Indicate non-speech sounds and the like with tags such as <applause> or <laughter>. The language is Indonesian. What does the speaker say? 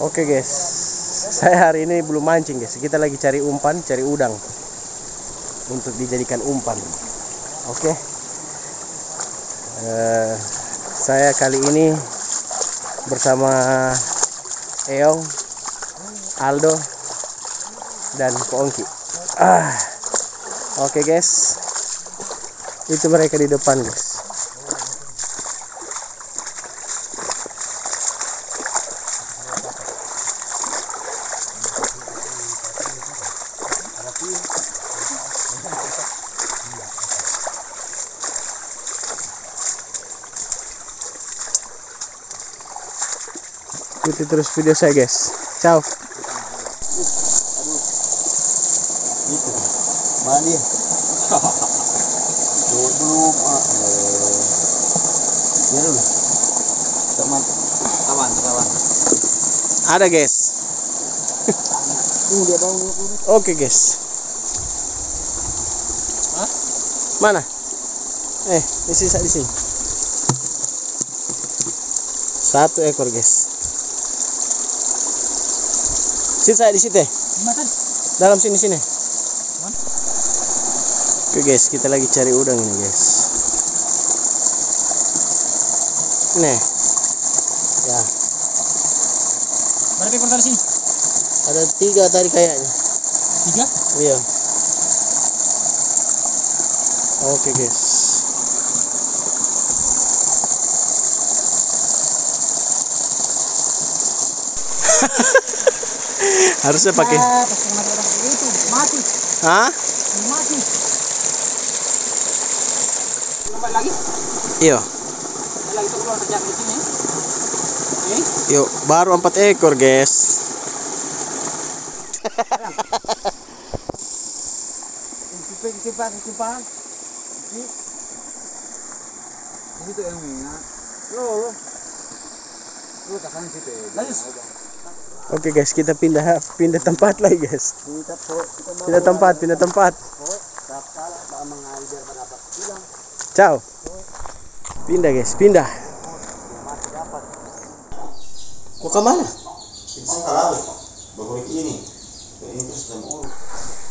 Oke guys, saya hari ini belum mancing guys. Kita lagi cari umpan, cari udang untuk dijadikan umpan. Oke. Eh, saya kali ini bersama Eong, Aldo, dan Koongki. Ah, oke guys. Itu mereka di depan guys. Ikuti terus video saya guys ciao Itu. Mana dia? <laughs> Belum. Ya dulu. Teman. Kawan, kawan. ada guys oke guys mana eh di sini satu ekor guys sisa di situ. Makan. dalam sini sini oke guys kita lagi cari udang ini guys nih ya Berapa ekor dari sini? ada tiga tadi kayaknya Tiga. iya oke guys <laughs> harusnya pakai mati, Hah? mati. Kembali lagi. iya Kembali lagi tuh keluar sejak di sini. Yuk baru empat ekor guys Cepat, cepat, cepat. Itu yang minyak. Lo, oke guys kita pindah pindah tempat lagi guys. Pindah tempat pindah tempat. Ciao. Pindah guys pindah. Mau kalau bagus ini. Ini.